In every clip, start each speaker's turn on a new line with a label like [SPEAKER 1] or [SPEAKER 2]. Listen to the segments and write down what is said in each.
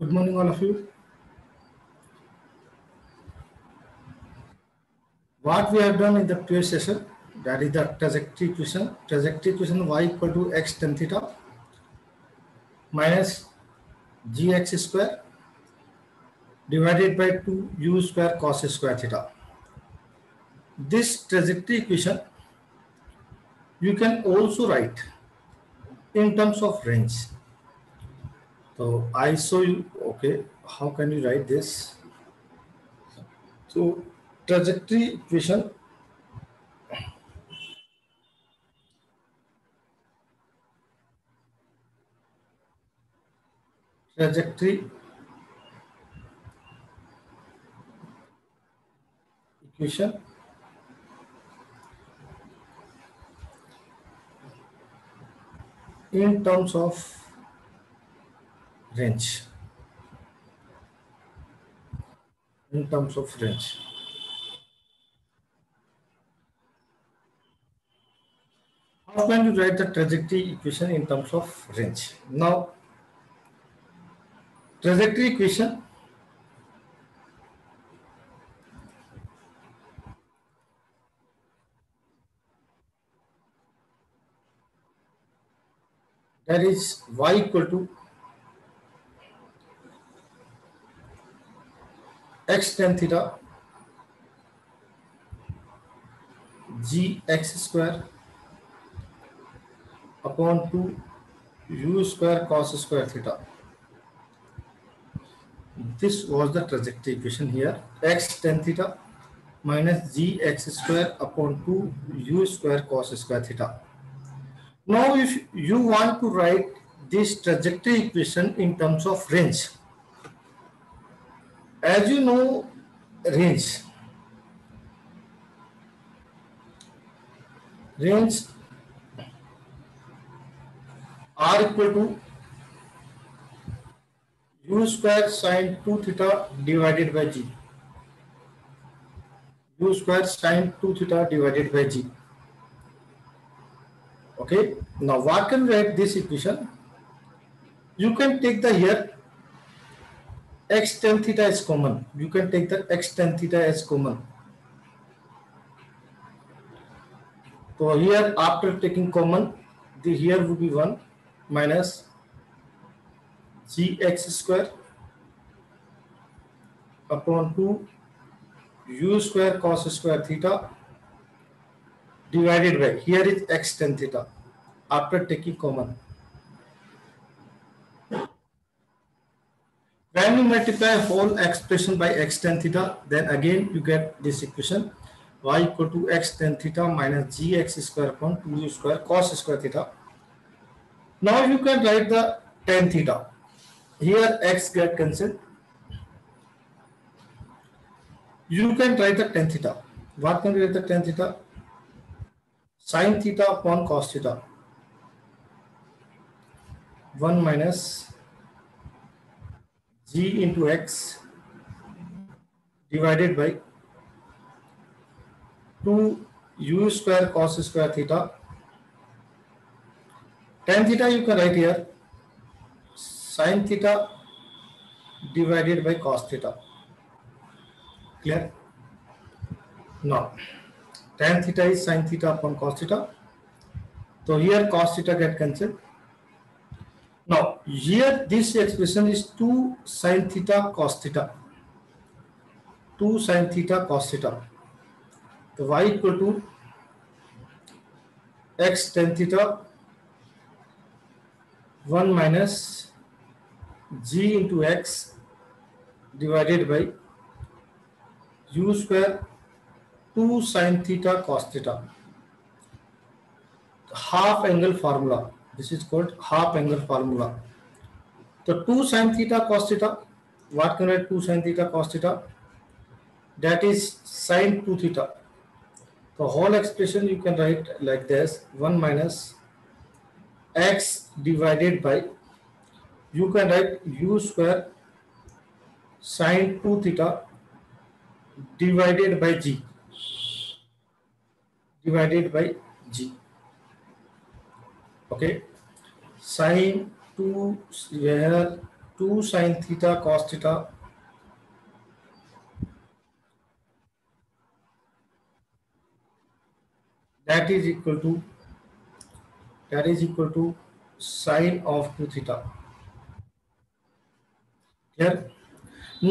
[SPEAKER 1] Good morning, all of you. What we have done in the previous session, that is the trajectory equation. Trajectory equation y equal to x tan theta minus gx square divided by 2 u square cos square theta. This trajectory equation you can also write in terms of range. So I show you, okay, how can you write this? So trajectory equation. Trajectory equation. In terms of range in terms of range how can you write the trajectory equation in terms of range now trajectory equation that is y equal to x tan theta g x square upon 2 u square cos square theta. This was the trajectory equation here x tan theta minus g x square upon 2 u square cos square theta. Now, if you want to write this trajectory equation in terms of range, as you know, range, range r equal to u square sine 2 theta divided by g. u square sine 2 theta divided by g. Okay, now what can write this equation? You can take the here x tan theta is common. You can take the x tan theta as common. So here after taking common, the here would be 1 minus gx square upon 2 u square cos square theta divided by here is x tan theta after taking common. You multiply whole expression by x tan theta, then again you get this equation y equal to x tan theta minus gx square upon 2u square cos square theta. Now you can write the tan theta. Here x get cancelled. You can write the tan theta. What can we write the tan theta? Sin theta upon cos theta. 1 minus g into x divided by 2 u square cos square theta. Tan theta you can write here sin theta divided by cos theta. Clear? Now, tan theta is sin theta upon cos theta. So here cos theta get cancelled. Now, here this expression is 2 sin theta cos theta. 2 sin theta cos theta. So y equal to x tan theta 1 minus g into x divided by u square 2 sin theta cos theta. Half angle formula this is called half angle formula. So 2 sin theta cos theta, what can I write 2 sin theta cos theta? That is sin 2 theta. The whole expression you can write like this 1 minus x divided by you can write u square sin 2 theta divided by g divided by g okay sine 2 here 2 sin theta cos theta that is equal to that is equal to sine of 2 theta here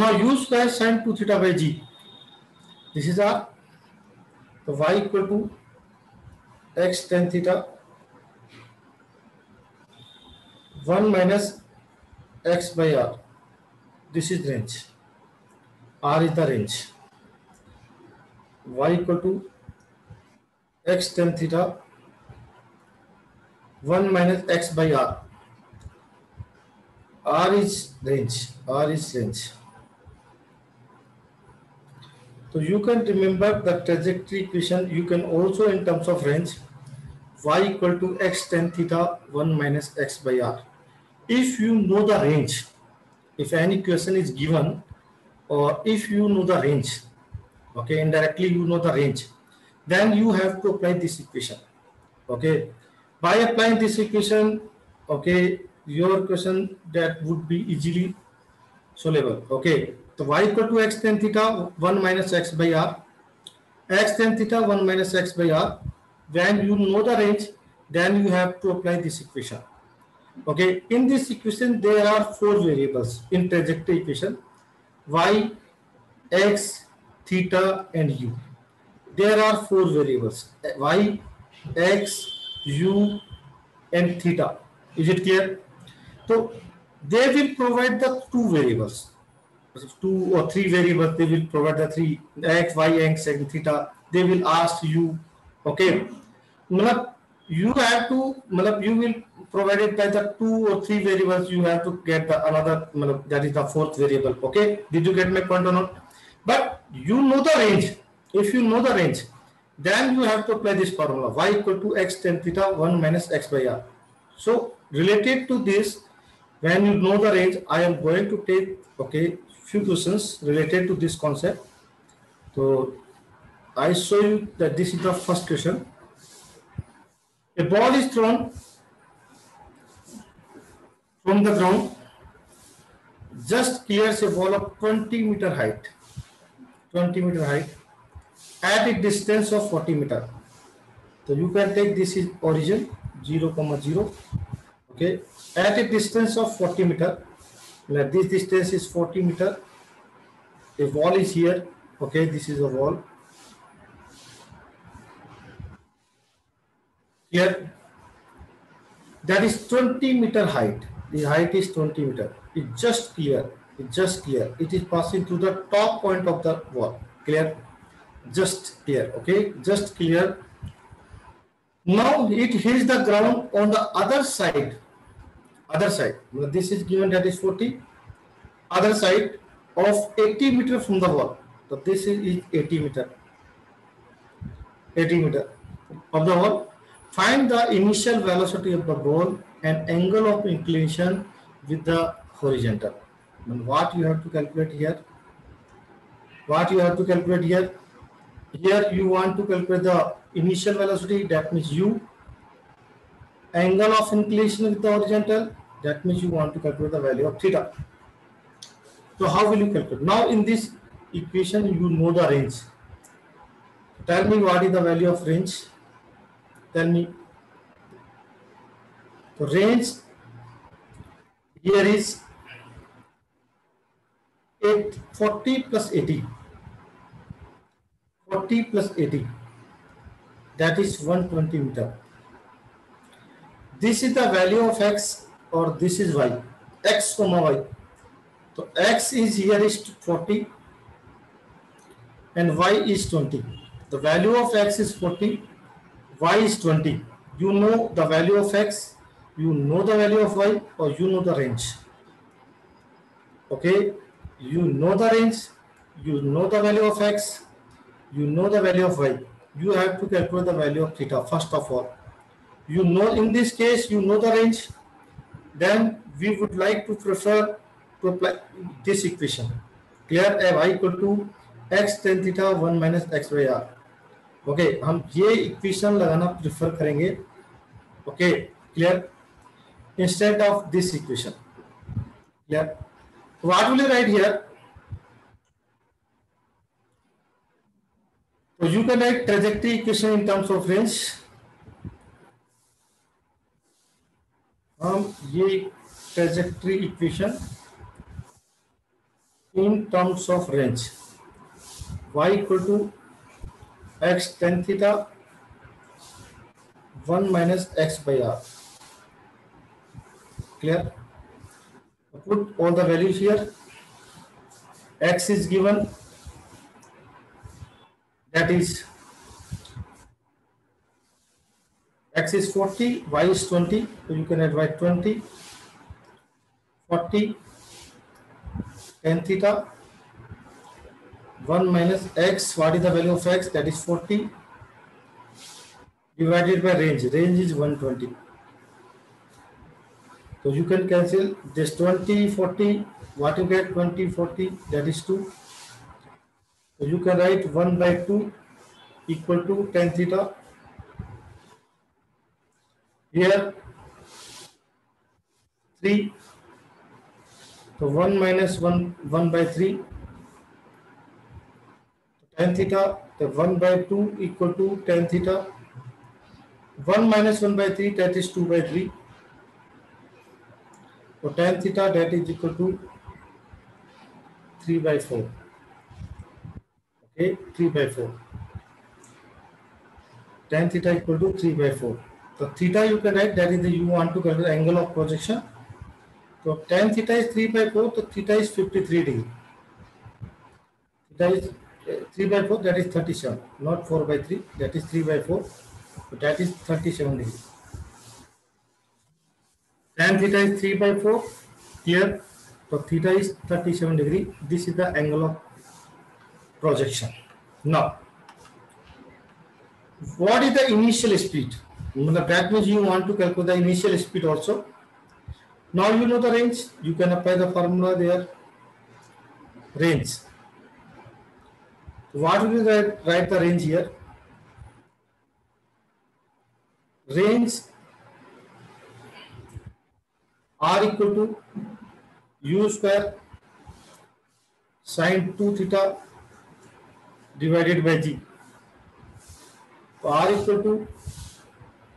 [SPEAKER 1] now use by sine 2 theta by g this is r so y equal to x tan theta 1 minus x by r. This is range. R is the range. Y equal to x tan theta 1 minus x by r. R is range. R is range. So you can remember the trajectory equation. You can also in terms of range y equal to x tan theta 1 minus x by r if you know the range if any question is given or if you know the range okay indirectly you know the range then you have to apply this equation okay. By applying this equation okay your question that would be easily solvable okay. So y equal to x tan theta 1 minus x by r x tan theta 1 minus x by r when you know the range then you have to apply this equation okay in this equation there are four variables in trajectory equation y x theta and u there are four variables y, x, u, and theta. Is it clear? So they will provide the two variables. Two or three variables, they will provide the three x, y, x, and theta. They will ask you, okay. You have to, you will provide it by the two or three variables. You have to get the another, that is the fourth variable. Okay. Did you get my point or not? But you know the range if you know the range, then you have to apply this formula y equal to x tan theta 1 minus x by r. So related to this, when you know the range, I am going to take okay few questions related to this concept. So I show you that this is the first question. A ball is thrown from the ground, just clears a ball of 20 meter height. 20 meter height at a distance of 40 meter. So you can take this is origin 0 comma 0 okay at a distance of 40 meter like this distance is 40 meter a wall is here okay this is a wall here that is 20 meter height the height is 20 meter. It's just clear. It's just clear. It is passing through the top point of the wall. Clear? Just clear. okay? Just clear. Now it hits the ground on the other side. Other side. Now this is given that is 40 other side of 80 meter from the wall. So this is 80 meter. 80 meter of the wall. Find the initial velocity of the ball and angle of inclination with the horizontal and what you have to calculate here what you have to calculate here here you want to calculate the initial velocity, that means u. Angle of inclination with the horizontal, that means you want to calculate the value of theta. So how will you calculate? Now in this equation you know the range. Tell me what is the value of range? Tell me. The range. Here is 8, 40 plus 80. 40 plus 80 that is 120 meter. This is the value of x or this is y. X comma y. So x is here is 40 and y is 20 the value of x is 40 y is 20 you know the value of x you know the value of y or you know the range okay you know the range you know the value of x you know the value of y you have to calculate the value of theta first of all you know in this case you know the range then we would like to prefer to apply this equation clear f y equal to x tan theta 1 minus x by r okay okay, हम ये equation लगाना prefer करेंगे okay okay, clear instead of this equation. Clear? What will you write here? So you can write trajectory equation in terms of range. हम ये trajectory equation in terms of range y equal to x tan theta one minus x by R clear? Put all the values here. X is given. That is x is 40 y is 20 so you can add y 20 40 tan theta. 1 minus x what is the value of x? That is 40 divided by range. Range is 120 so you can cancel this 20 40 what you get 20 40 that is 2 so you can write 1 by 2 equal to tan theta. Here 3. So 1 minus 1, 1 by 3. Tan theta, the 1 by 2 equal to tan theta. 1 minus 1 by 3 that is 2 by 3. So tan theta that is equal to 3 by 4 okay 3 by 4 tan theta equal to 3 by 4 so theta you can write that is the you want to calculate angle of projection so tan theta is 3 by 4 so theta is 53 degree theta is uh, 3 by 4 that is 37 not 4 by 3 that is 3 by 4 so that is 37 degree tan theta is 3 by 4 here so theta is 37 degree this is the angle of projection. Now, what is the initial speed? That means you want to calculate the initial speed also. Now you know the range, you can apply the formula there. Range. What will you write, write the range here? Range r equal to u square sine 2 theta divided by g. So r equal to,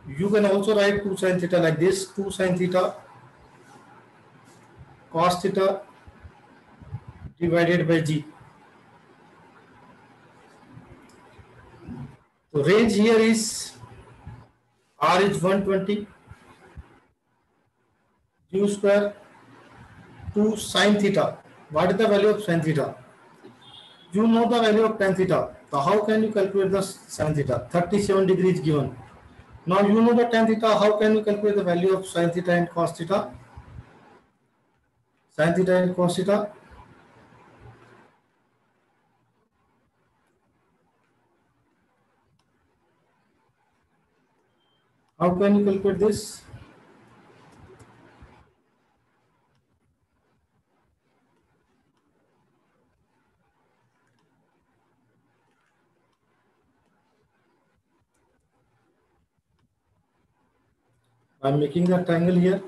[SPEAKER 1] you can also write 2 sine theta like this, 2 sine theta cos theta divided by g. So range here is r is 120 u square 2 sine theta. What is the value of sine theta? you know the value of tan theta. So how can you calculate the sin theta? 37 degrees given. Now you know the tan theta. How can you calculate the value of sin theta and cos theta? Sin theta and cos theta. How can you calculate this? I'm making the triangle here.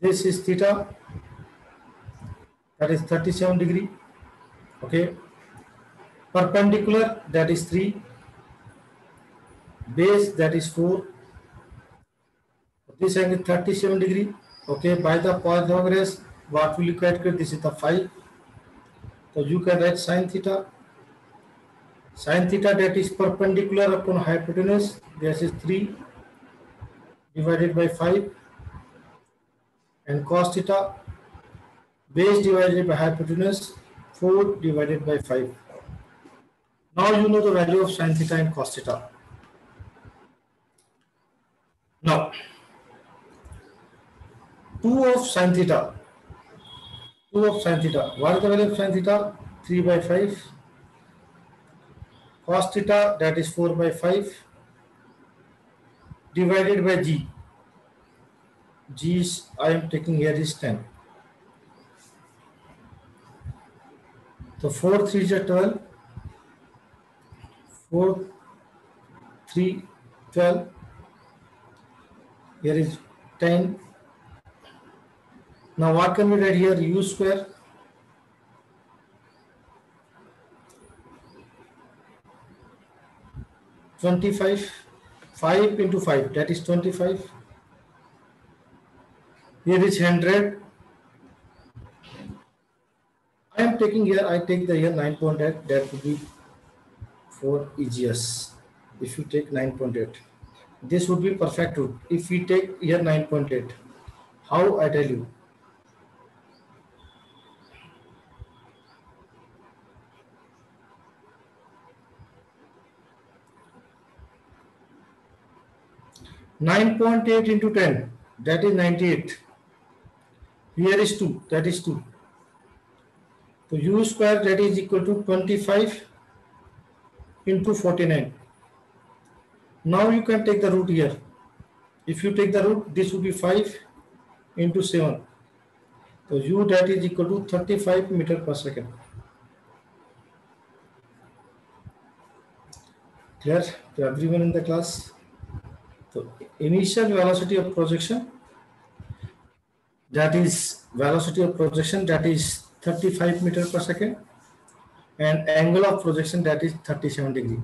[SPEAKER 1] This is theta, that is 37 degree, okay. Perpendicular, that is 3. Base, that is 4 this angle 37 degree okay by the Pythagoras what will you calculate this is the 5 so you can write sine theta sine theta that is perpendicular upon hypotenuse this is 3 divided by 5 and cos theta base divided by hypotenuse 4 divided by 5 now you know the value of sine theta and cos theta now 2 of sin theta. 2 of sin theta. What is the value of sin theta? 3 by 5. Cos theta that is 4 by 5 divided by g. g is I am taking here is 10. So 4 3 is 12. 4 3 12. Here is 10. Now what can we write here? u square. Twenty-five, five into five, that is twenty-five. Here is hundred. I am taking here, I take the here nine point eight, that would be for EGS. If you take nine point eight, this would be perfect root. If we take here nine point eight, how I tell you? 9.8 into 10, that is 98. Here is 2, that is 2. So u square that is equal to 25 into 49. Now you can take the root here. If you take the root, this would be 5 into 7. So u that is equal to 35 meter per second. Clear to everyone in the class? So initial velocity of projection that is velocity of projection that is 35 meter per second and angle of projection that is 37 degree.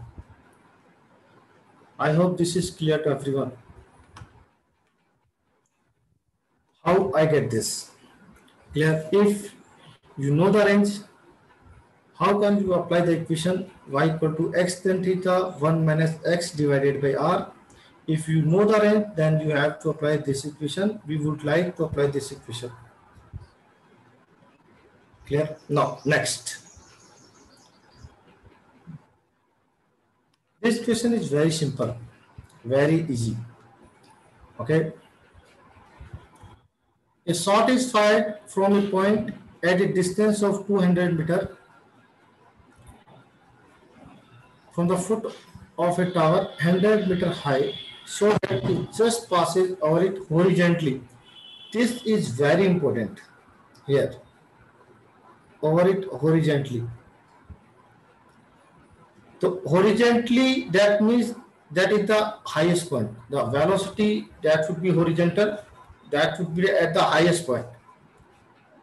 [SPEAKER 1] I hope this is clear to everyone. How I get this? Clear? If you know the range, how can you apply the equation y equal to x tan theta 1 minus x divided by r if you know the range, then you have to apply this equation. We would like to apply this equation. Clear? Now, next. This question is very simple, very easy. Okay. A shot is fired from a point at a distance of 200 meter from the foot of a tower 100 meter high so that it just passes over it horizontally. This is very important here. Over it horizontally. So horizontally, that means that is the highest point. The velocity that would be horizontal, that would be at the highest point.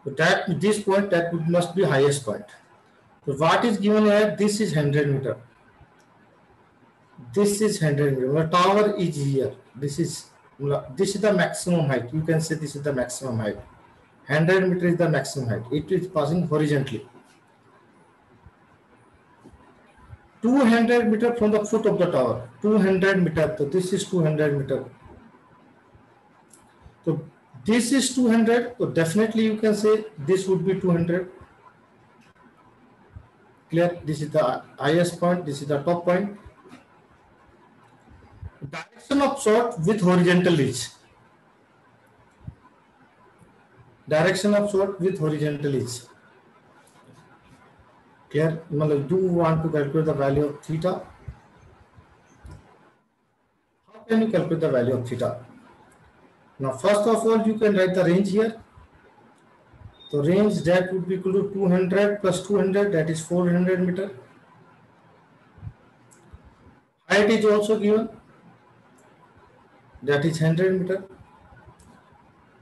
[SPEAKER 1] So that this point that would must be highest point. So what is given here? This is 100 meter this is 100 meter. The tower is here. This is this is the maximum height. You can say this is the maximum height. 100 meter is the maximum height. It is passing horizontally. 200 meter from the foot of the tower. 200 meter. So this is 200 meter. So this is 200. So definitely you can say this would be 200. Clear? This is the highest point. This is the top point Direction of shot with horizontal reach. Direction of shot with horizontal reach. Clear? Do you want to calculate the value of theta? How can you calculate the value of theta? Now, first of all, you can write the range here. So range that would be equal to 200 plus 200, that is 400 meter. Height is also given that is 100 meter.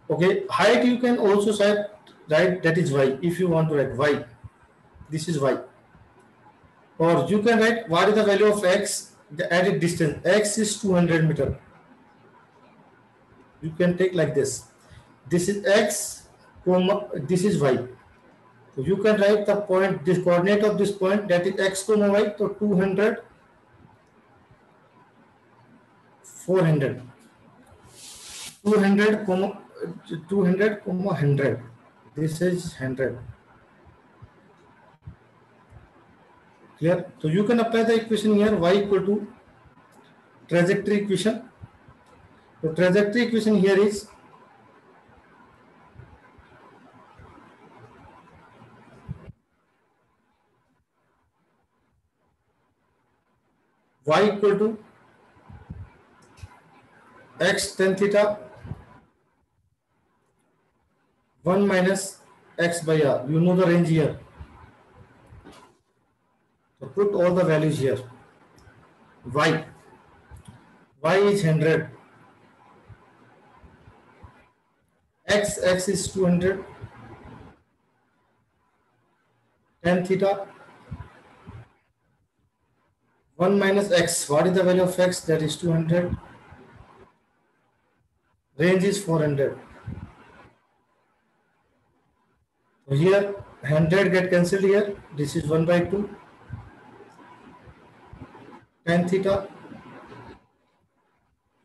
[SPEAKER 1] Okay height you can also set right? That is y if you want to write y. This is y. Or you can write what is the value of x the added distance? X is 200 meter. You can take like this. This is x comma this is y. So you can write the point this coordinate of this point that is x comma y so 200 400 200 comma 200 comma 100 this is 100 clear so you can apply the equation here y equal to trajectory equation the trajectory equation here is y equal to x tan theta 1 minus x by r. You know the range here. So put all the values here. Y. Y is 100. X, X is 200. Tan theta. 1 minus X. What is the value of X? That is 200. Range is 400. Here 100 get cancelled here. This is 1 by 2 tan theta.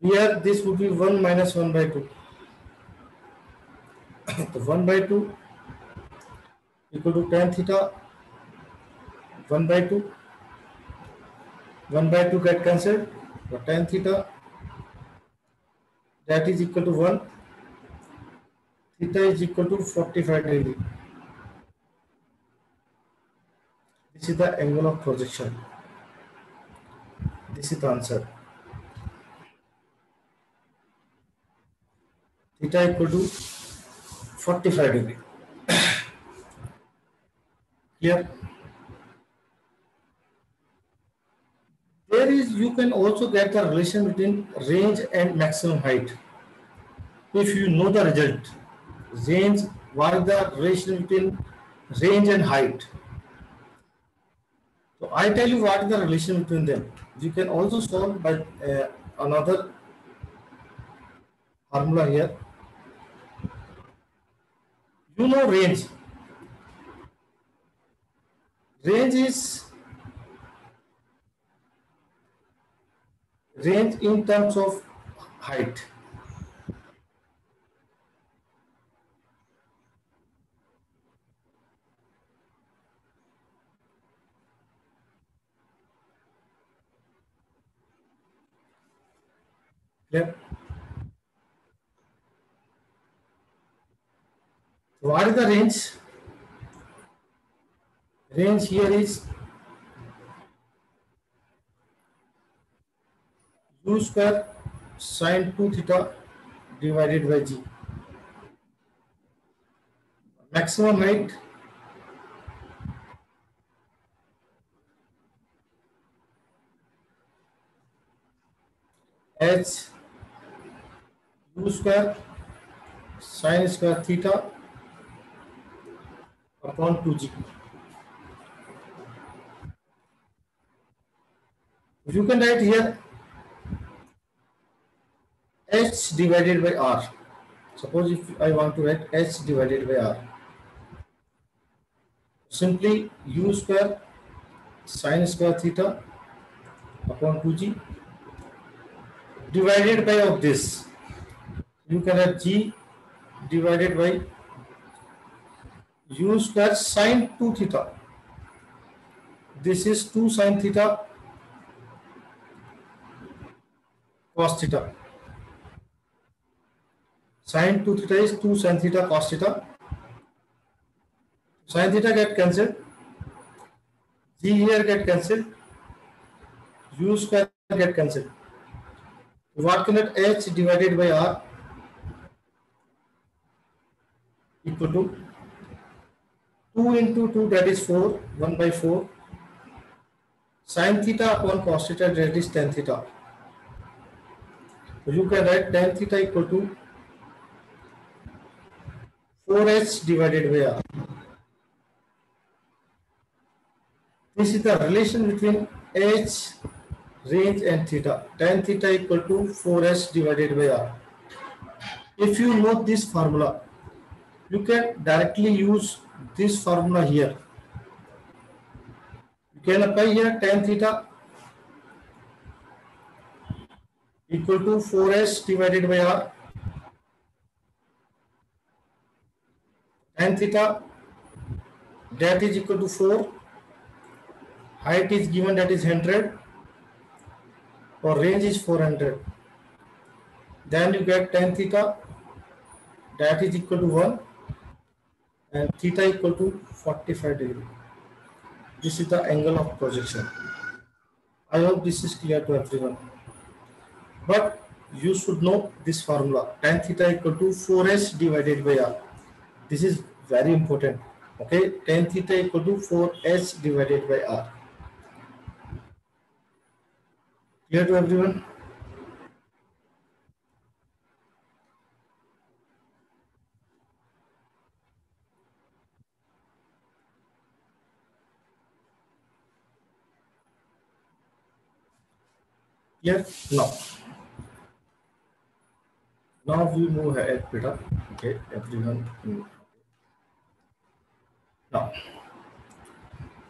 [SPEAKER 1] Here this would be 1 minus 1 by 2. so 1 by 2 equal to tan theta 1 by 2. 1 by 2 get cancelled. So tan theta that is equal to 1. Theta is equal to 45 degree. This is the angle of projection. This is the answer. Theta equal to 45 degree. Here. There is, you can also get the relation between range and maximum height. If you know the result, range, what is the relation between range and height? So I tell you what is the relation between them you can also solve by uh, another formula here. You know range. Range is range in terms of height. Yep. What is the range? Range here is u square sine 2 theta divided by g. Maximum height h u square sine square theta upon 2g. You can write here h divided by r. Suppose if I want to write h divided by r. Simply u square sine square theta upon 2g divided by of this you can have g divided by u square sine 2 theta. This is 2 sine theta cos theta. Sine 2 theta is 2 sine theta cos theta. Sine theta get cancelled. G here get cancelled. U square get cancelled. What can it H divided by R equal to 2 into 2 that is 4 1 by 4 sine theta upon cos theta that is tan theta. So you can write tan theta equal to 4h divided by r. This is the relation between h range and theta. Tan theta equal to 4h divided by r. If you know this formula you can directly use this formula here. You can apply here tan theta equal to 4s divided by r. Tan theta that is equal to 4. Height is given that is 100 or range is 400. Then you get tan theta that is equal to 1 and theta equal to 45 degree. This is the angle of projection. I hope this is clear to everyone. But you should know this formula tan theta equal to 4s divided by r. This is very important. Okay, tan theta equal to 4s divided by r. Clear to everyone? Yes. Now. Now we move ahead, Peter. Okay, everyone. Now,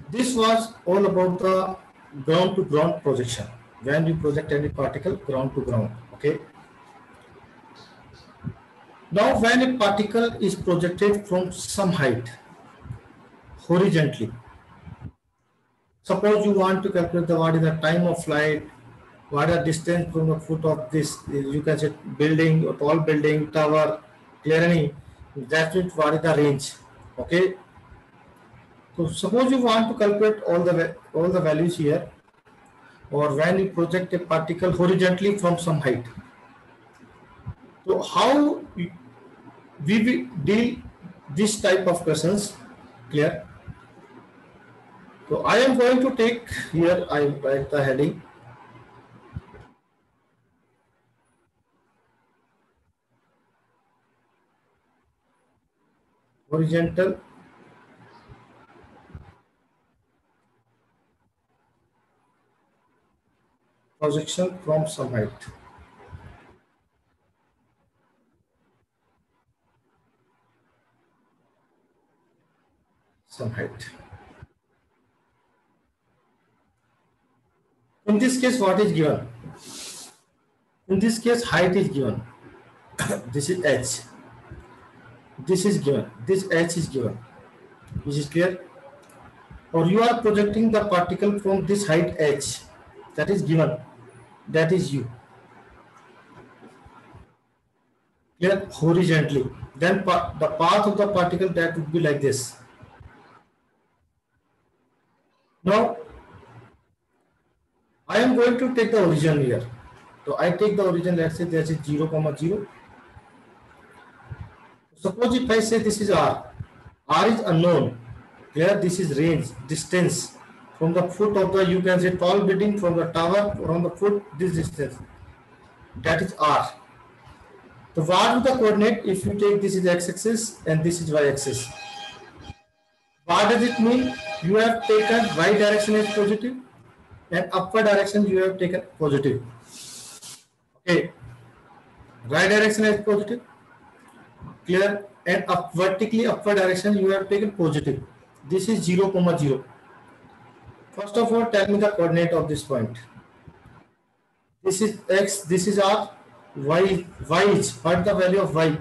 [SPEAKER 1] this was all about the ground to ground projection. When you project any particle ground to ground. Okay. Now, when a particle is projected from some height horizontally, suppose you want to calculate the what is the time of flight are distance from the foot of this you can say building or tall building tower clearing that's it what is the range okay? So suppose you want to calculate all the all the values here or when you project a particle horizontally from some height. So how we deal this type of questions clear? So i am going to take here i write the heading horizontal projection from some height. Some height. In this case, what is given? In this case, height is given. this is h this is given. This h is given. Which is clear? Or you are projecting the particle from this height h. That is given. That is u clear? Horizontally. Then the path of the particle that would be like this. Now i am going to take the origin here. So i take the origin let's say this is 0 comma 0 Suppose if I say this is R, R is unknown. Here this is range, distance from the foot of the, you can say tall building from the tower from the foot, this distance. That is R. So what is the coordinate if you take this is x-axis and this is y-axis? What does it mean? You have taken y direction as positive and upward direction you have taken positive. Okay. Right direction is positive clear and up vertically upward direction you have taken positive. This is 0 comma 0 first of all tell me the coordinate of this point. This is x this is r y y is what the value of y?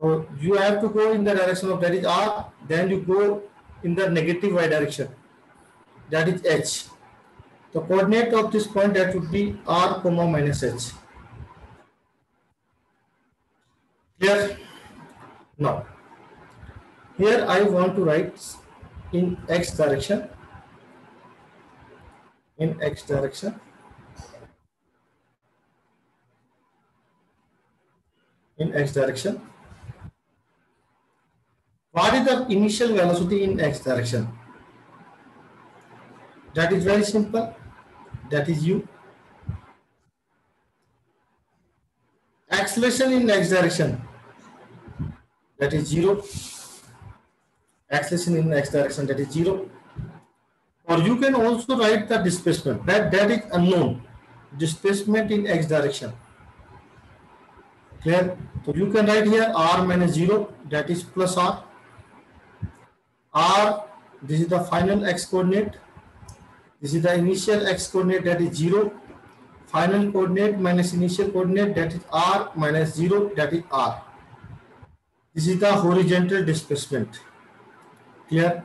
[SPEAKER 1] So you have to go in the direction of that is r then you go in the negative y direction. That is h. The coordinate of this point that would be r comma minus h Here, now, here I want to write in x direction, in x direction, in x direction. What is the initial velocity in x direction? That is very simple. That is u. Acceleration in x direction that is 0 acceleration in x direction that is 0 or you can also write the displacement that that is unknown displacement in x direction clear so you can write here r minus 0 that is plus r r this is the final x coordinate this is the initial x coordinate that is 0 final coordinate minus initial coordinate that is r minus 0 that is r this is the horizontal displacement. Clear?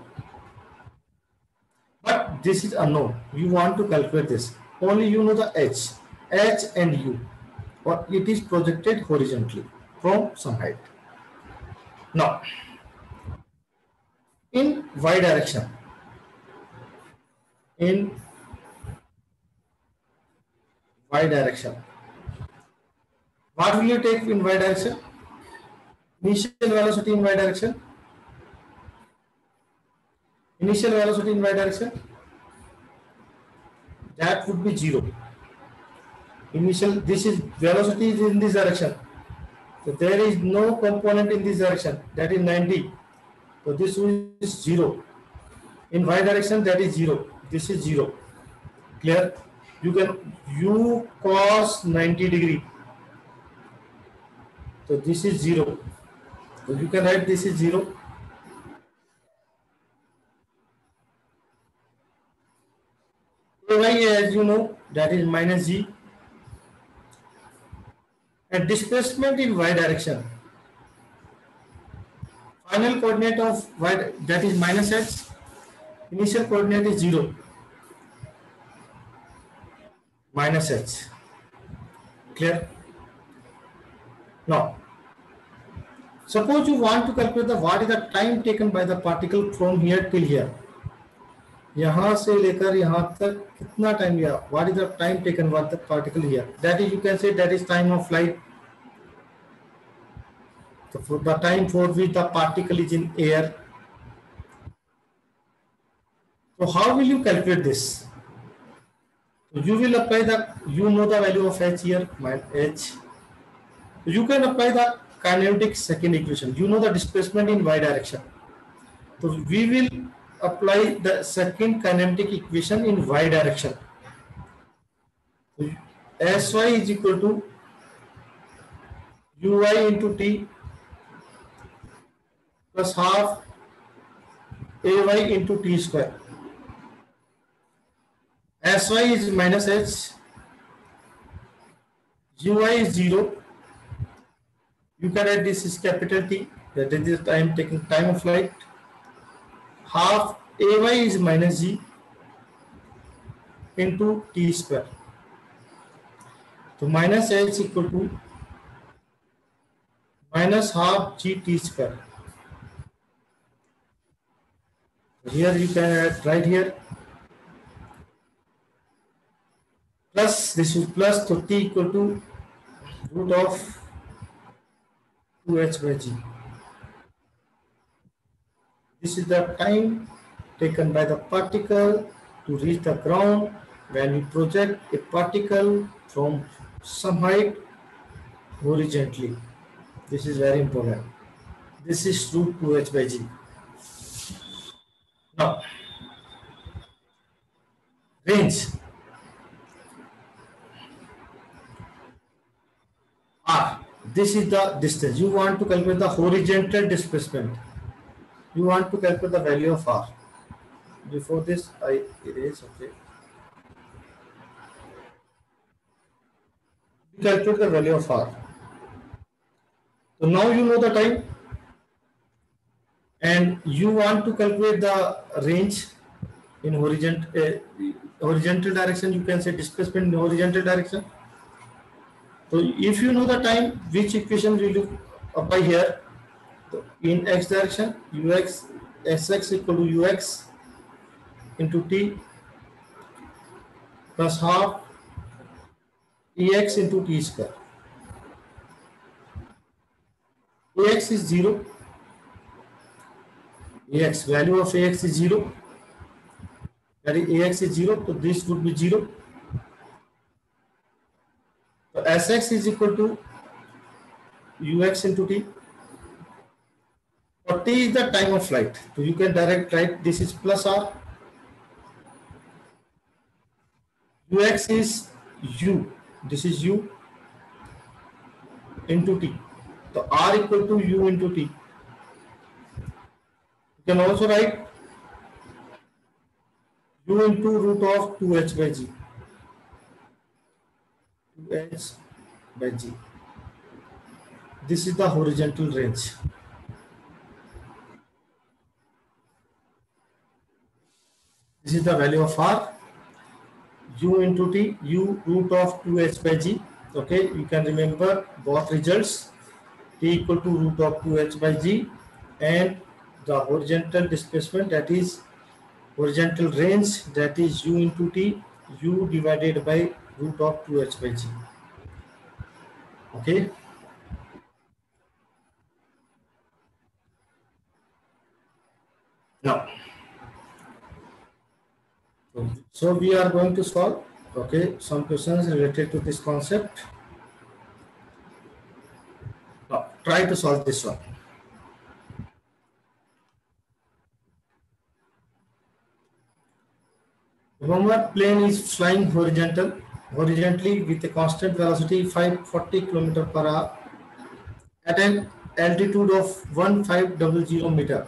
[SPEAKER 1] But this is unknown. You want to calculate this. Only you know the h, h and u, or it is projected horizontally from some height. Now, in y direction, in y direction, what will you take in y direction? Initial velocity in y direction. Initial velocity in y direction. That would be zero. Initial this is velocity is in this direction. So there is no component in this direction. That is 90 so this is 0 in y direction that is 0 this is 0 clear? You can u cos 90 degree. So this is 0 so you can write this is 0 Ay as you know that is minus g. And displacement in y direction. Final coordinate of y that is minus x. Initial coordinate is 0 minus h clear? Now suppose you want to calculate the what is the time taken by the particle from here till here यहां से लेकर यहां तक कितना time लिया what is the time taken by the particle here that is you can say that is time of flight so for the time for which the particle is in air so how will you calculate this so you will apply the you know the value of h here my h you can apply the kinetic second equation you know the displacement in y direction so we will apply the second kinetic equation in y direction. Sy is equal to uy into t plus half ay into t square. Sy is minus h, uy is 0. You can add this is capital T, that is the time taking time of flight half ay is minus g into t square. So minus h equal to minus half g t square. Here you can add right here plus this is plus so t equal to root of 2h by g. This is the time taken by the particle to reach the ground when we project a particle from some height horizontally. This is very important. This is root 2h by g. Now, range. R. This is the distance. You want to calculate the horizontal displacement. You want to calculate the value of R. Before this, I erase, okay. Calculate the value of R. So now you know the time and you want to calculate the range in horizontal uh, horizontal direction you can say displacement in horizontal direction so if you know the time which equation will you apply here so in x direction ux sx equal to ux into t plus half ex into t square ax is 0 ax value of ax is 0 that is ax is 0 so this would be 0 so sx is equal to ux into t for t is the time of flight so you can direct write this is plus r ux is u this is u into t so r equal to u into t you can also write u into root of 2h by g 2h by g this is the horizontal range. This is the value of r. U into t u root of 2h by g. Okay you can remember both results. T equal to root of 2h by g and the horizontal displacement that is horizontal range that is u into t u divided by root of 2h by g okay now so we are going to solve Okay, some questions related to this concept. Now, try to solve this one. Remember, plane is flying horizontal, horizontally with a constant velocity 540 km per hour at an altitude of 1500 meter.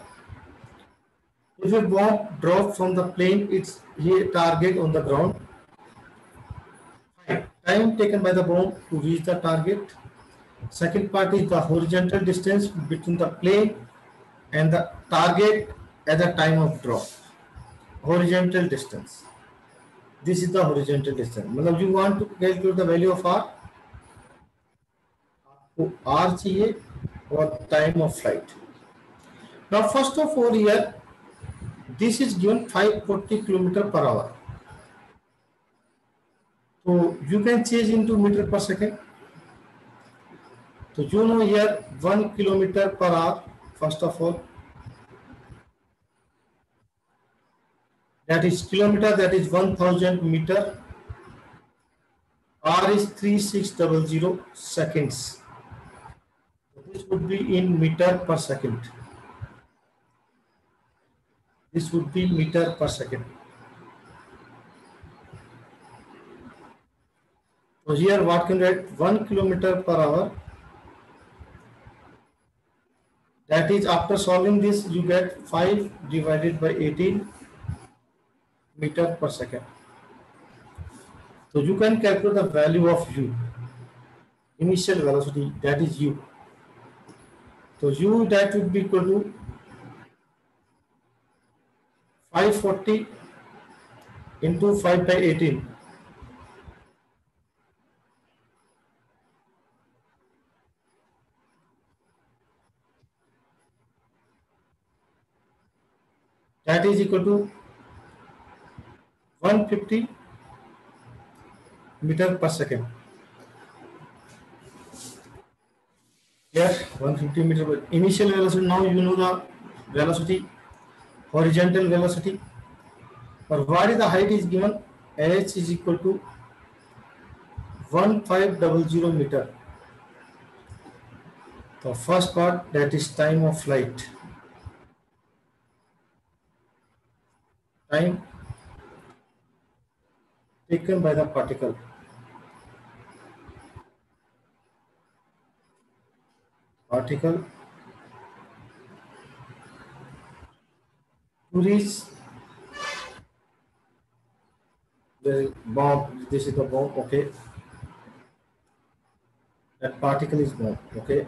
[SPEAKER 1] If a bomb drops from the plane, it's target on the ground. Time taken by the bomb to reach the target. Second part is the horizontal distance between the plane and the target at the time of drop. Horizontal distance. This is the horizontal distance. मतलब you want to calculate the value of r. आपको r चाहिए or time of flight. Now first of all here this is given 540 kilometer per hour. So you can change into meter per second. So you know here 1 kilometer per hour first of all. That is kilometer that is 1000 meter. R is 3600 seconds. This would be in meter per second. This would be meter per second. So here what can write 1 kilometer per hour. That is after solving this you get 5 divided by 18 meter per second. So you can calculate the value of u, initial velocity that is u. So u that would be equal to 540 into 5 by 18. That is equal to 150 meter per second. Here 150 meter per initial velocity. Now you know the velocity, horizontal velocity. Or what is the height is given? h is equal to 1500 meter. The first part that is time of flight. Time taken by the particle. Particle to reach the bomb. This is the bomb. Okay. That particle is bomb. Okay.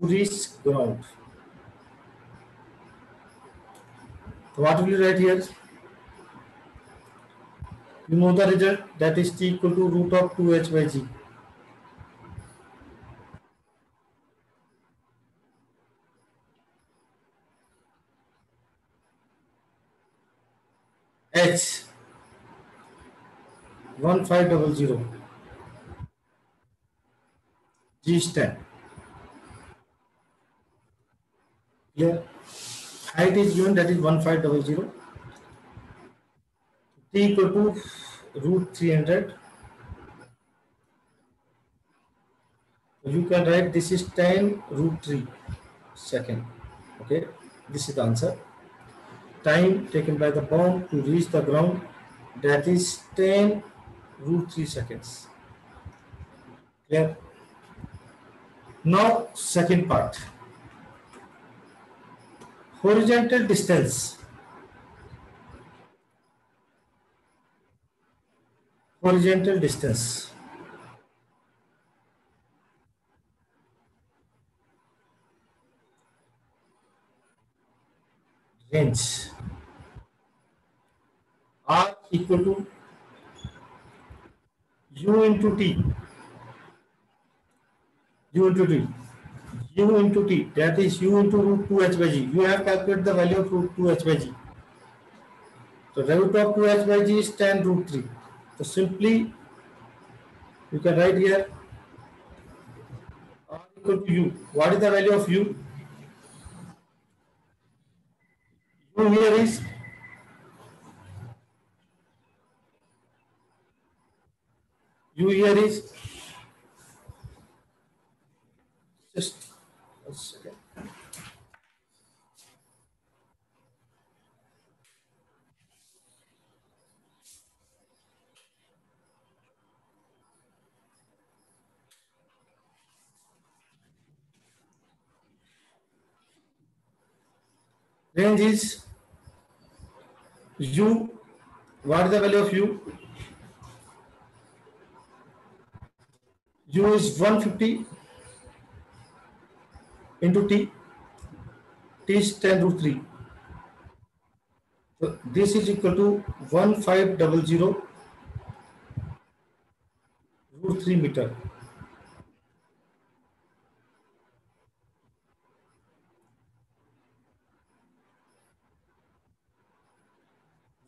[SPEAKER 1] Reach ground. What will you write here? You know the result that is t equal to root of 2h by g. h 1500 g is 10 here height is given that is 1500 t equal to root 300 you can write this is 10 root 3 second. Okay. This is the answer. Time taken by the bomb to reach the ground that is 10 root 3 seconds. Clear? Now second part horizontal distance. Horizontal distance. Range. R equal to u into t. U into t u into t that is u into root 2 h by g you have calculated the value of root 2 h by g so root of 2 h by g is 10 root 3 so simply you can write here r equal to u. What is the value of u? u here is u here is just range is u what is the value of u u is 150 into t t is 10 root 3 so this is equal to 1500 root 3 meter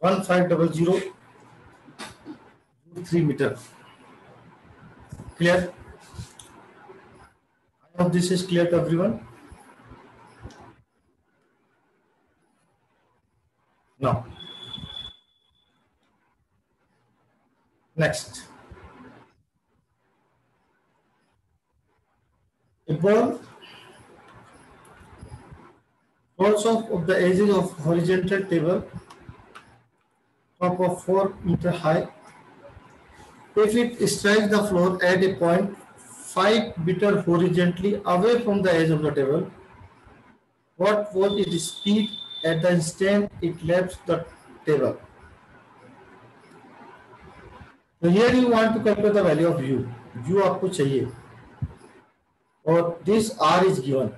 [SPEAKER 1] one five double zero three meter. Clear? I hope this is clear to everyone. Now, next. A ball falls off of the edges of horizontal table top of 4 meter high. If it strikes the floor at a point 5 meter horizontally away from the edge of the table, what was its speed at the instant it left the table? So here you want to calculate the value of u. u आपको चाहिए और this r is given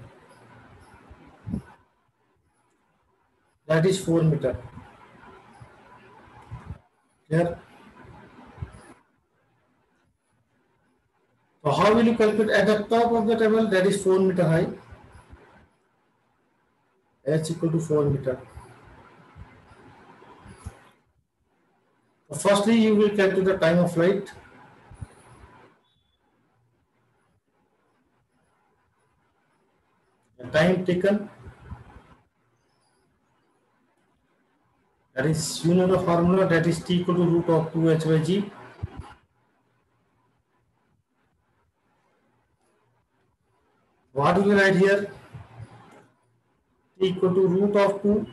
[SPEAKER 1] that is 4 meter Here. So how will you calculate at the top of the table that is 4 meter high? H equal to 4 meter. Firstly, you will calculate the time of flight. The time taken that is you know the formula that is t equal to root of 2 h by g? What do we write here? T equal to root of 2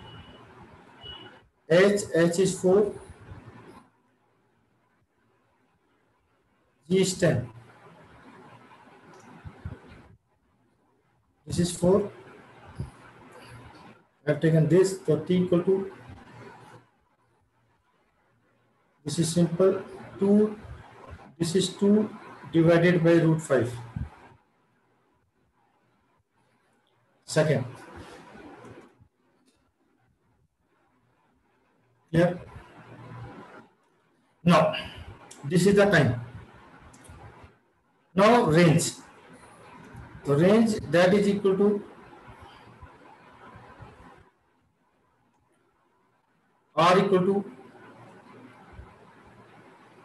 [SPEAKER 1] h h is 4 g is 10 this is 4 I have taken this so t equal to this is simple. 2 this is 2 divided by root 5 second. Yeah now this is the time. Now range. The range that is equal to r equal to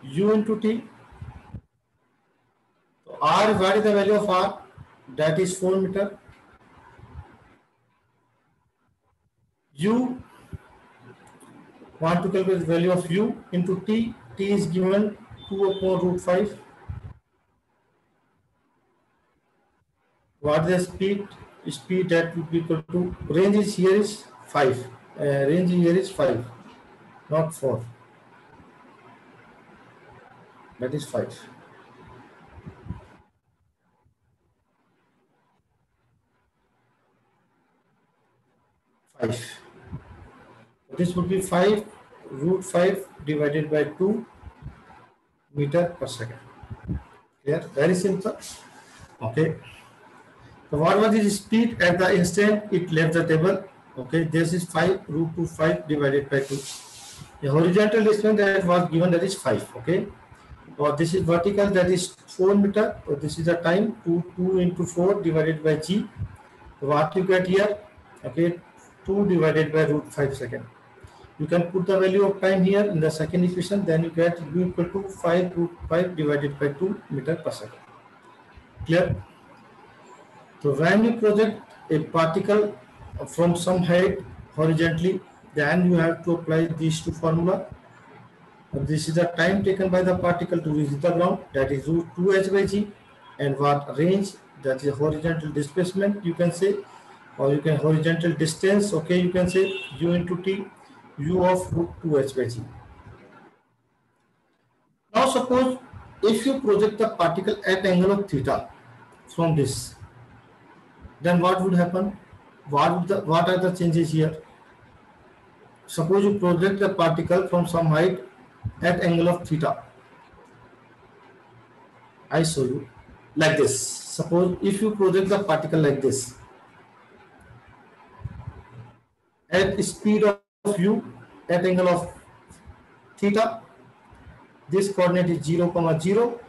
[SPEAKER 1] u into t. So r, what is the value of r? That is 4 meter. u, want to calculate the value of u into t. t is given 2 upon root 5. What is the speed? Speed that would be equal to, range is here is 5. Uh, range here is 5, not 4. That is 5 5 this would be 5 root 5 divided by 2 meter per second. Clear? Very simple. Okay. So what was the speed at the instant it left the table. Okay. This is 5 root 2 5 divided by 2 the horizontal distance that was given that is 5 okay or this is vertical that is 4 meter. So this is the time 2 2 into 4 divided by g. What you get here okay 2 divided by root 5 second. You can put the value of time here in the second equation then you get u equal to 5 root 5 divided by 2 meter per second. Clear? So when you project a particle from some height horizontally, then you have to apply these two formula. This is the time taken by the particle to reach the ground, that is 2h by g, and what range, that is horizontal displacement, you can say, or you can horizontal distance, okay, you can say u into t, u of root 2h by g. Now suppose if you project the particle at angle of theta from this, then what would happen? What, the, what are the changes here? Suppose you project the particle from some height at angle of theta. I show you like this. Suppose if you project the particle like this at speed of u at angle of theta, this coordinate is 0 comma 0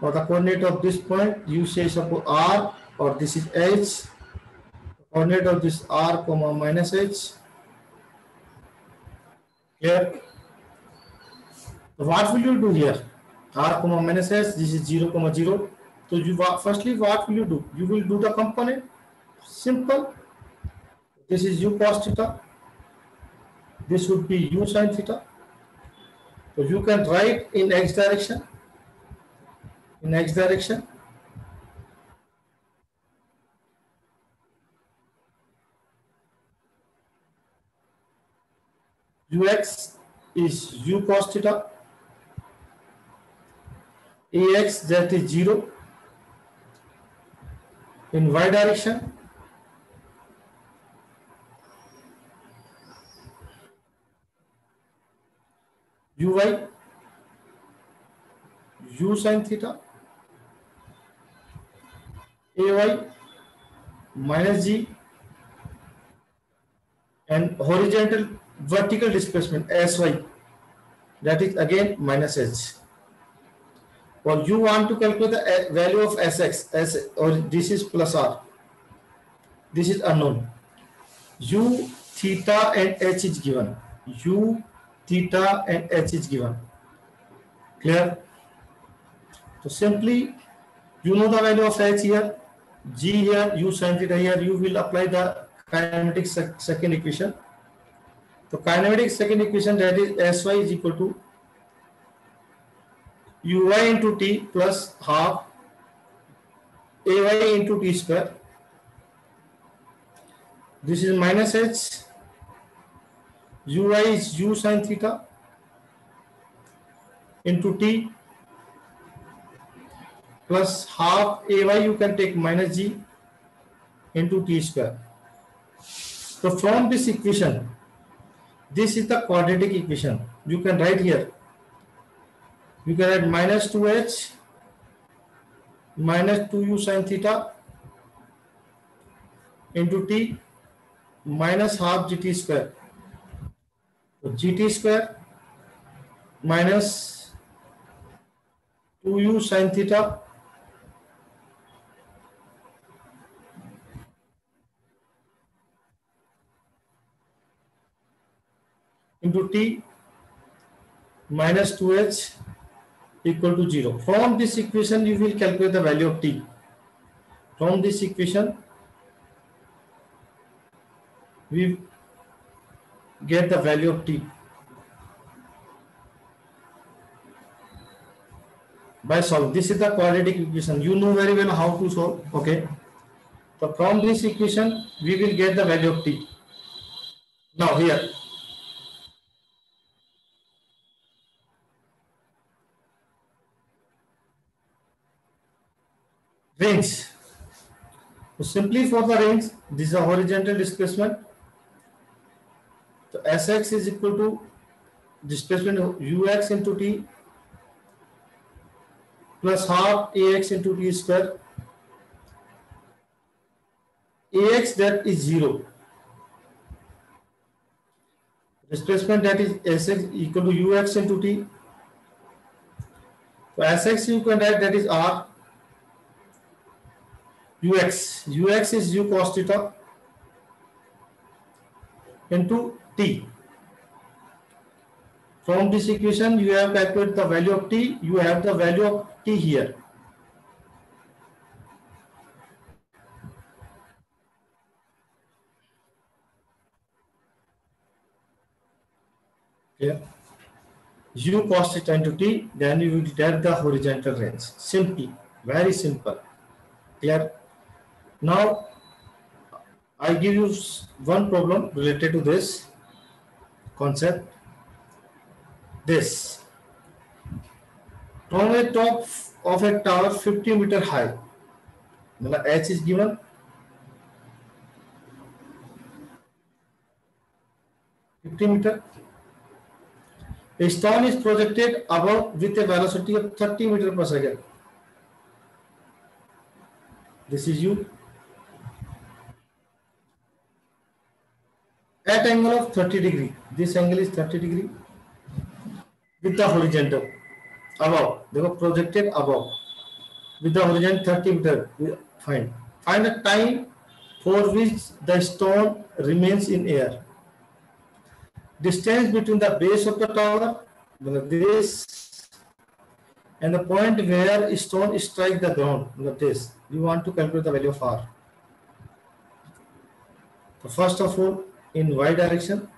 [SPEAKER 1] or the coordinate of this point you say suppose r or this is h coordinate of this r comma minus h here what will you do here? R comma minus h this is 0 comma 0 so you firstly what will you do? You will do the component. Simple. This is u cos theta. This would be u sin theta. So you can write in x direction. In x direction. Ux is u cos theta ax that is 0 in y direction. Uy u sin theta ay minus g and horizontal vertical displacement sy that is again minus h or you want to calculate the uh, value of sx as or this is plus r. This is unknown. U theta and h is given. U theta and h is given. Clear? So simply you know the value of h here g here u sin theta here you will apply the kinematic second equation. So kinematic second equation that is Sy is equal to Uy into T plus half Ay into T square. This is minus H. Uy is U sin theta into T plus half Ay you can take minus G into T square. So from this equation this is the quadratic equation. You can write here. You can write minus 2h minus 2u sin theta into t minus half gt square. So gt square minus 2u sin theta into t minus 2h equal to 0. From this equation, you will calculate the value of t. From this equation, we get the value of t. By solving, this is the quadratic equation. You know very well how to solve. Okay. So from this equation, we will get the value of t. Now here, range. So simply for the range, this is a horizontal displacement. So Sx is equal to displacement ux into t plus half ax into t square. ax that is 0. Displacement that is Sx equal to ux into t. So Sx you can write that is r ux. Ux is u cos theta into t. From this equation you have calculated the value of t. You have the value of t here. Here, u cos theta into t then you will get the horizontal range. Simply very simple. Clear? Now, I give you one problem related to this concept. This. From a top of a tower 50 meter high, H is given meter. A stone is projected above with a velocity of 30 meter per second. This is U. At angle of 30 degree. This angle is 30 degree with the horizontal above. They were projected above with the horizontal 30 meter. We Find. Find the time for which the stone remains in air distance between the base of the tower, this, and the point where stone strike the ground, this. You want to calculate the value of R. So first of all, in y direction,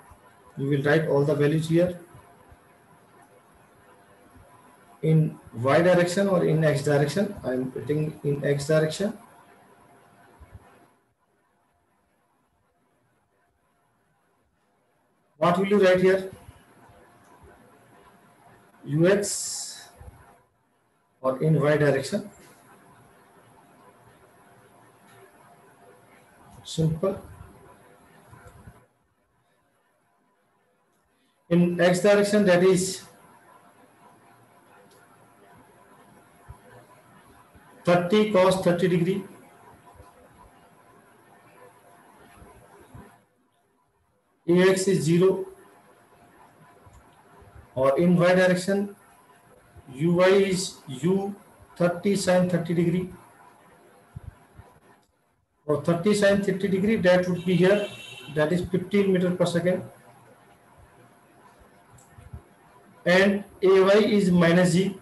[SPEAKER 1] you will write all the values here. In y direction or in x direction, I am putting in x direction. What will you write here? Ux or in y direction. Simple. In x direction that is 30 cos 30 degree. Ax is 0 or in y direction uy is u 30 sine 30 degree. Or 30 sine 30 degree that would be here. That is 15 meter per second and ay is minus g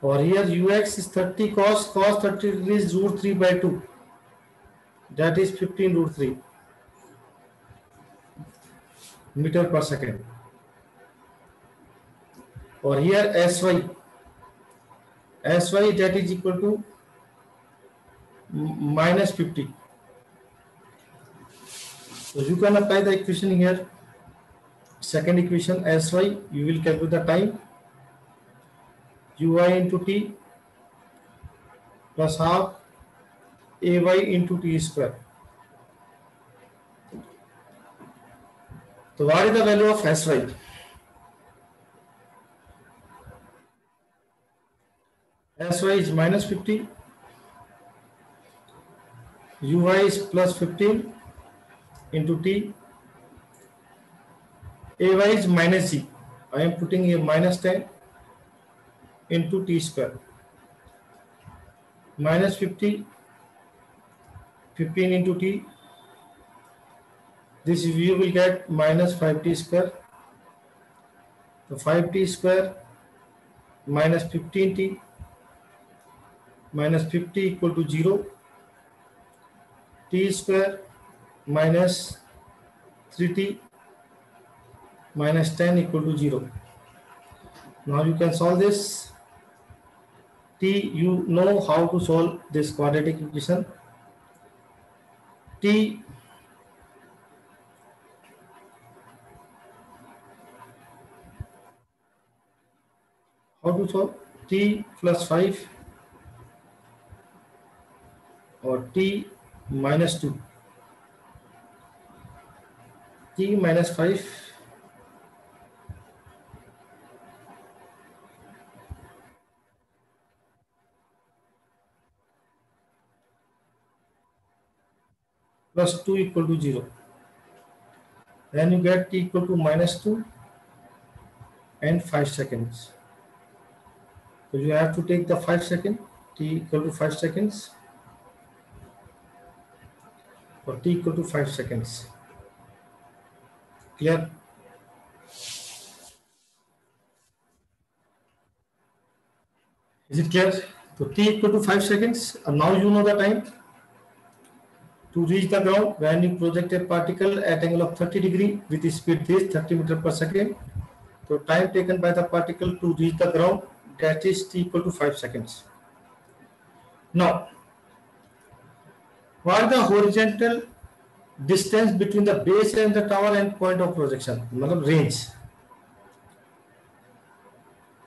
[SPEAKER 1] or here ux is 30 cos cos 30 degree is root 3 by 2 that is 15 root 3 meter per second or here sy sy that is equal to minus 50 so you can apply the equation here second equation sy you will calculate the time ui into t plus half ay into t square. So what is the value of Sy? Sy is minus 50, Uy is plus 15 into t, Ay is minus g. I am putting here minus 10 into t square. Minus 50 15 into t this you will get minus 5t square so 5t square minus 15t minus 50 equal to 0 t square minus 3t minus 10 equal to 0 now you can solve this. T you know how to solve this quadratic equation. T how to solve? T plus 5 or T minus 2 T minus 5 plus 2 equal to 0. Then you get t equal to minus 2 and 5 seconds. So you have to take the 5 second, t equal to 5 seconds or t equal to 5 seconds. Clear? Is it clear? So t equal to 5 seconds and now you know the time to reach the ground when you project a particle at angle of 30 degree with speed this 30 meter per second. So time taken by the particle to reach the ground that is equal to 5 seconds. Now, what the horizontal distance between the base and the tower and point of projection, मतलब range.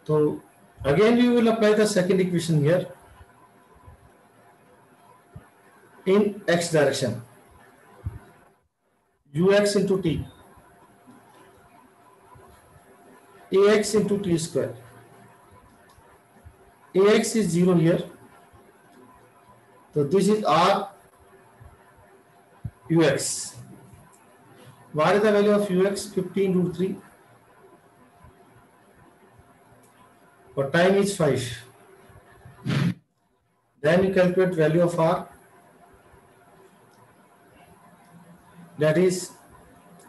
[SPEAKER 1] So again we will apply the second equation here. in x direction ux into t ax into t square ax is 0 here so this is r ux what is the value of ux 15 root 3 for time is 5 then you calculate value of r. That is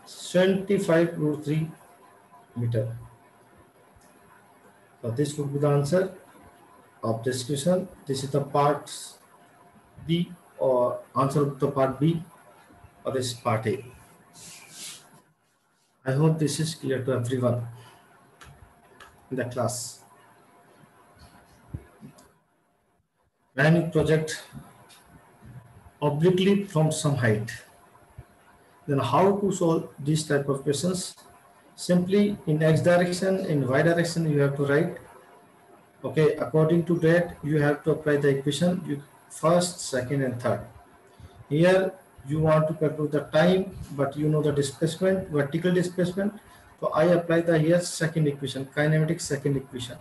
[SPEAKER 1] 75 root 3 meter. So this would be the answer of this question. This is the part B or answer of the part B or this part A. I hope this is clear to everyone in the class. When you project obliquely from some height, then how to solve these type of questions? Simply in x direction, in y direction, you have to write. Okay, according to that, you have to apply the equation you first, second, and third. Here you want to calculate the time, but you know the displacement, vertical displacement. So I apply the here second equation, kinematic second equation.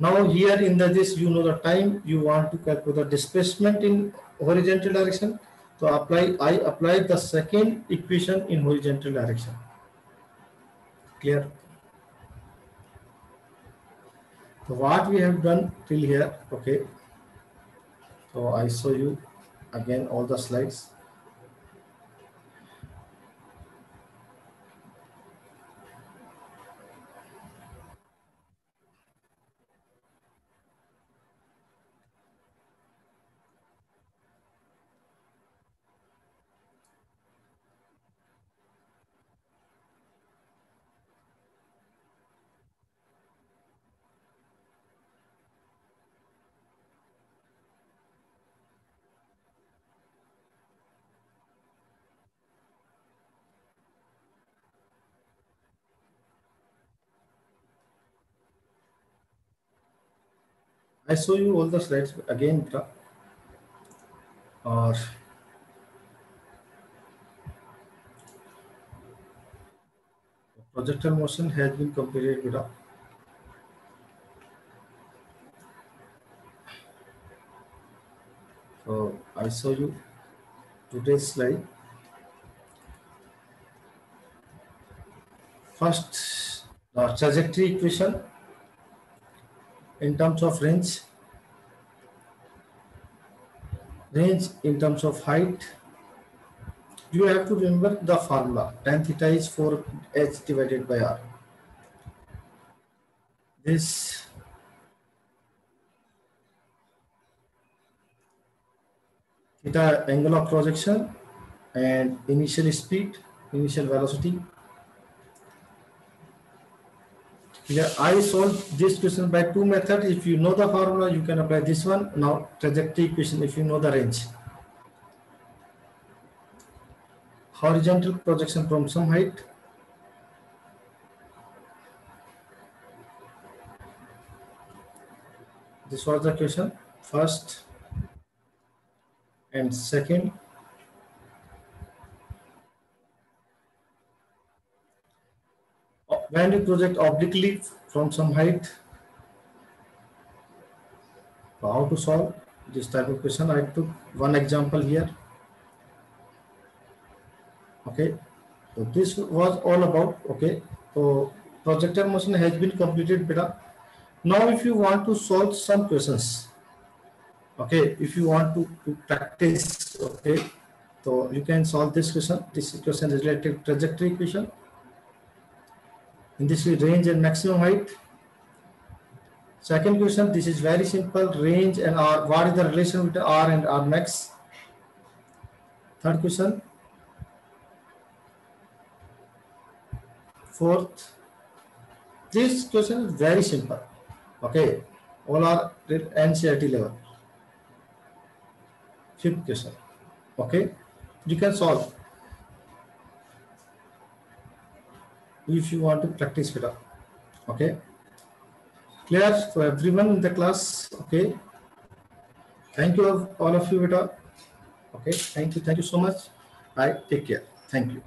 [SPEAKER 1] Now here in the this you know the time you want to calculate the displacement in horizontal direction so apply, I apply the second equation in horizontal direction. Clear? So what we have done till here, okay. So I show you again all the slides. I show you all the slides again, or projectile motion has been completed with So I show you today's slide. First, the trajectory equation in terms of range. Range in terms of height. You have to remember the formula. Tan theta is 4 h divided by r. This theta angle of projection and initial speed initial velocity Yeah, I solved this question by two methods. If you know the formula, you can apply this one. Now trajectory equation if you know the range. Horizontal projection from some height. This was the question. First and second when you project obliquely from some height, how to solve this type of question? I took one example here. Okay, so this was all about, okay, so projectile motion has been completed beta. Now if you want to solve some questions, okay, if you want to, to practice, okay, so you can solve this question. This question is related to trajectory equation in this range and maximum height. Second question, this is very simple, range and R, what is the relation between R and R max? Third question. Fourth. This question is very simple. Okay. All are at NCERT level. Fifth question. Okay. You can solve. If you want to practice better. Okay. Clear for everyone in the class. Okay. Thank you all of you beta. Okay. Thank you. Thank you so much. Bye. Take care. Thank you.